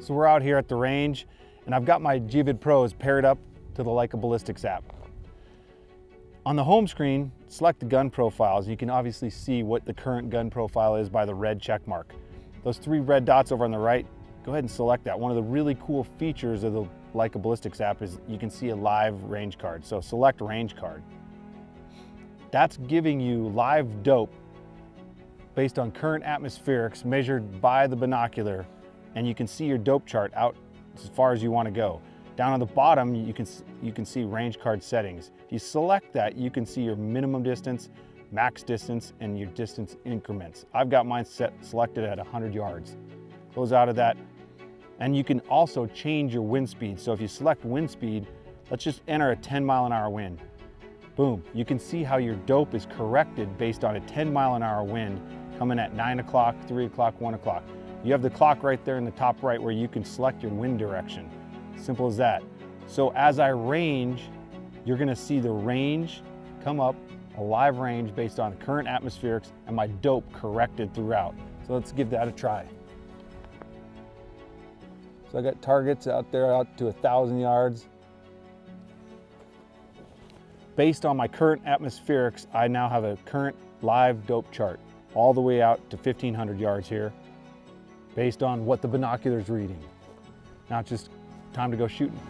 So we're out here at the range and I've got my Geovid Pros paired up to the Leica Ballistics app. On the home screen, select the gun profiles. You can obviously see what the current gun profile is by the red check mark. Those three red dots over on the right, go ahead and select that. One of the really cool features of the Leica Ballistics app is you can see a live range card. So select range card. That's giving you live dope based on current atmospherics measured by the binocular and you can see your dope chart out as far as you want to go. Down on the bottom, you can, you can see range card settings. If you select that, you can see your minimum distance, max distance, and your distance increments. I've got mine set selected at 100 yards. Close out of that. And you can also change your wind speed. So if you select wind speed, let's just enter a 10 mile an hour wind. Boom, you can see how your dope is corrected based on a 10 mile an hour wind coming at nine o'clock, three o'clock, one o'clock. You have the clock right there in the top right where you can select your wind direction. Simple as that. So as I range, you're gonna see the range come up, a live range based on current atmospherics and my dope corrected throughout. So let's give that a try. So I got targets out there out to a thousand yards. Based on my current atmospherics, I now have a current live dope chart all the way out to 1500 yards here based on what the binocular's reading. Now it's just time to go shooting.